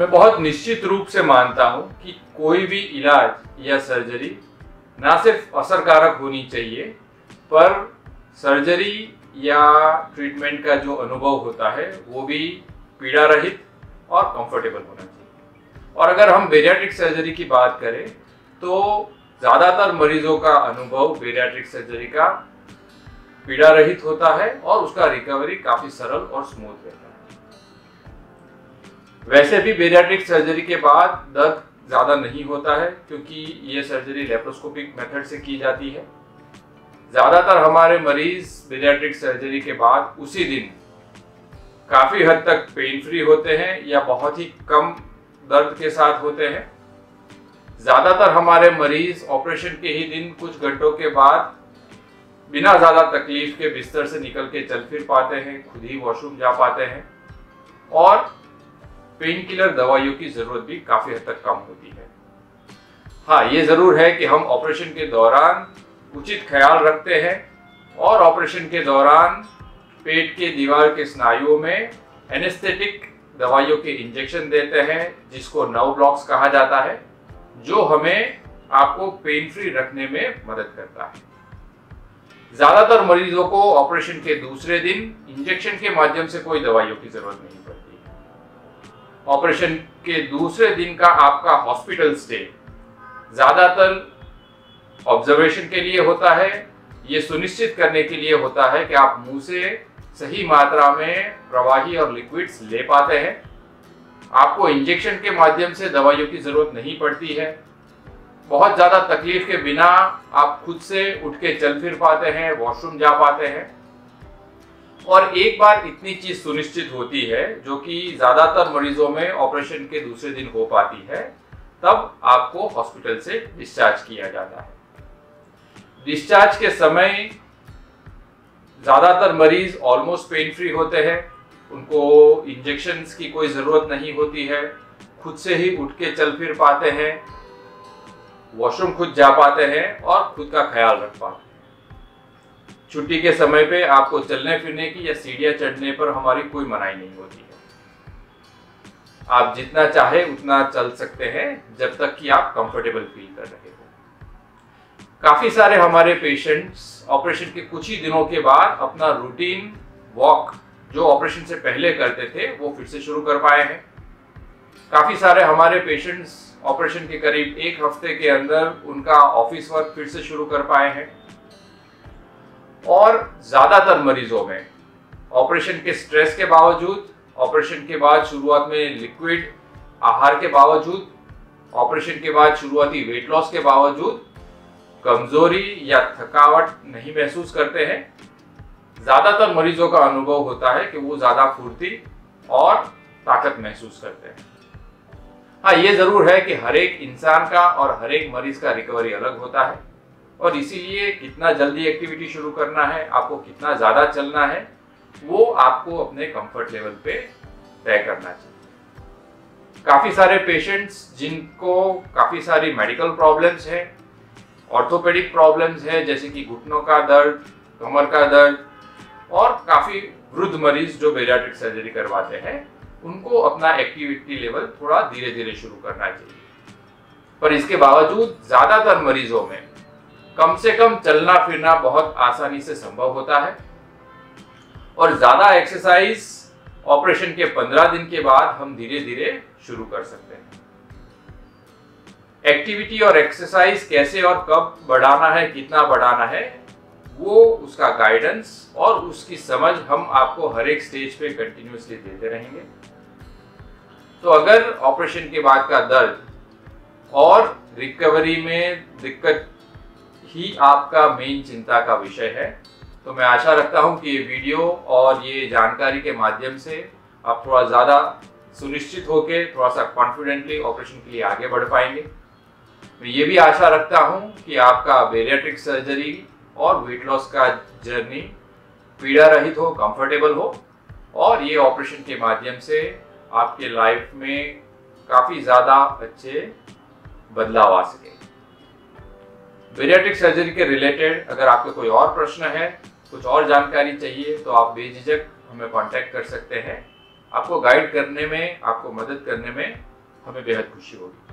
मैं बहुत निश्चित रूप से मानता हूँ कि कोई भी इलाज या सर्जरी ना सिर्फ़ असरकारक होनी चाहिए, पर सर्जरी या ट्रीटमेंट का जो अनुभव होता है, वो भी पीड़ा रहित और कंफर्टेबल होना चाहिए। और अगर हम बेरियाट्रिक सर्जरी की बात करें तो ज़्यादातर मरीजों का अनुभव बेरियाट्रिक सर्जरी का पीड़ा रहित होता है और उसका रिकवरी काफ़ी सरल और स्मूथ रहता है। वैसे भी बेरियाट्रिक सर्जरी के बाद दर्द ज़्यादा नहीं होता है, क्योंकि ये सर्जरी लेप्रोस्कोपिक मेथड से की जाती है। ज़्यादातर हमारे मरीज़ बेरियाट्रिक सर्जरी के बाद उसी दिन काफ़ी हद तक पेन फ्री होते हैं या बहुत ही कम दर्द के साथ होते हैं। ज़्यादातर हमारे मरीज़ ऑपरेशन के ही दिन कुछ घंटों के बाद बिना ज़्यादा तकलीफ़ के बिस्तर से निकल के चल फिर पाते हैं, खुद ही वॉशरूम जा पाते हैं। और पेन किलर दवाइयों की ज़रूरत भी काफ़ी हद तक कम होती है। हाँ ये ज़रूर है कि हम ऑपरेशन के दौरान उचित ख्याल रखते हैं और ऑपरेशन के दौरान पेट के, दीवार के स्नायुओं में एनेस्थेटिक दवाइयों के इंजेक्शन देते हैं, जिसको नव ब्लॉक्स कहा जाता है, जो हमें आपको पेन फ्री रखने में मदद करता है। ज़्यादातर मरीजों को ऑपरेशन के दूसरे दिन इंजेक्शन के माध्यम से कोई दवाइयों की ज़रूरत नहीं पड़ती। ऑपरेशन के दूसरे दिन का आपका हॉस्पिटल स्टे। ज़्यादातर ऑब्जर्वेशन के लिए होता है, ये सुनिश्चित करने के लिए होता है कि आप मुँह से सही मात्रा में प्रवाही और लिक्विड्स ले पाते हैं। आपको इंजेक्शन के माध्यम से दवाइयों की ज़रूरत नहीं पड़ती है। बहुत ज़्यादा तकलीफ़ के बिना आप खुद से उठ के चल फिर पाते हैं वॉशरूम जा पाते हैं। और एक बार इतनी चीज़ सुनिश्चित होती है, जो कि ज़्यादातर मरीजों में ऑपरेशन के दूसरे दिन हो पाती है, तब आपको हॉस्पिटल से डिस्चार्ज किया जाता है। डिस्चार्ज के समय ज़्यादातर मरीज़ ऑलमोस्ट पेन फ्री होते हैं, उनको इंजेक्शन की कोई ज़रूरत नहीं होती है, खुद से ही उठ के चल फिर पाते हैं, वॉशरूम खुद जा पाते हैं और खुद का ख्याल रख पाते हैं। छुट्टी के समय पे आपको चलने फिरने की या सीढ़ियाँ चढ़ने पर हमारी कोई मनाही नहीं होती है। आप जितना चाहे उतना चल सकते हैं, जब तक कि आप कंफर्टेबल फील कर रहे हो। काफ़ी सारे हमारे पेशेंट्स ऑपरेशन के कुछ ही दिनों के बाद अपना रूटीन वॉक जो ऑपरेशन से पहले करते थे, वो फिर से शुरू कर पाए हैं। काफ़ी सारे हमारे पेशेंट्स ऑपरेशन के करीब एक हफ़्ते के अंदर उनका ऑफ़िस वर्क फिर से शुरू कर पाए हैं। और ज़्यादातर मरीजों में। ऑपरेशन के स्ट्रेस के बावजूद, ऑपरेशन के बाद शुरुआत में लिक्विड आहार के बावजूद, ऑपरेशन के बाद शुरुआती वेट लॉस के बावजूद कमज़ोरी या थकावट नहीं महसूस करते हैं। ज़्यादातर मरीजों का अनुभव होता है कि वो ज़्यादा फुर्ती और ताकत महसूस करते हैं। हाँ ये ज़रूर है कि हर एक इंसान का और हर एक मरीज़ का रिकवरी अलग होता है। और इसीलिए कितना जल्दी एक्टिविटी शुरू करना है, आपको कितना ज़्यादा चलना है, वो आपको अपने कंफर्ट लेवल पे तय करना चाहिए। काफ़ी सारे पेशेंट्स जिनको काफ़ी सारी मेडिकल प्रॉब्लम्स हैं ऑर्थोपेडिक प्रॉब्लम्स है, जैसे कि घुटनों का दर्द, कमर का दर्द, और काफ़ी वृद्ध मरीज़ जो बेरियाट्रिक सर्जरी करवाते हैं, उनको अपना एक्टिविटी लेवल थोड़ा धीरे धीरे शुरू करना चाहिए। पर इसके बावजूद ज़्यादातर मरीजों में कम से कम चलना फिरना बहुत आसानी से संभव होता है। और ज़्यादा एक्सरसाइज ऑपरेशन के पंद्रह दिन के बाद हम धीरे धीरे शुरू कर सकते हैं। एक्टिविटी और एक्सरसाइज कैसे और कब बढ़ाना है, कितना बढ़ाना है, वो उसका गाइडेंस और उसकी समझ हम आपको हर एक स्टेज पे कंटिन्यूसली देते रहेंगे। तो अगर ऑपरेशन के बाद का दर्द और रिकवरी में दिक्कत ही आपका मेन चिंता का विषय है। तो मैं आशा रखता हूँ कि ये वीडियो और ये जानकारी के माध्यम से आप थोड़ा ज़्यादा सुनिश्चित होकर थोड़ा सा कॉन्फिडेंटली ऑपरेशन के लिए आगे बढ़ पाएँगे। मैं ये भी आशा रखता हूँ कि आपका बेरियाट्रिक सर्जरी और वेट लॉस का जर्नी पीड़ा रहित हो कंफर्टेबल हो और ये ऑपरेशन के माध्यम से आपके लाइफ में काफ़ी ज़्यादा अच्छे बदलाव आ सके। बेरियाट्रिक सर्जरी के रिलेटेड अगर आपके कोई और प्रश्न है, कुछ और जानकारी चाहिए तो आप बेझिझक हमें कांटेक्ट कर सकते हैं। आपको गाइड करने में, आपको मदद करने में हमें बेहद खुशी होगी।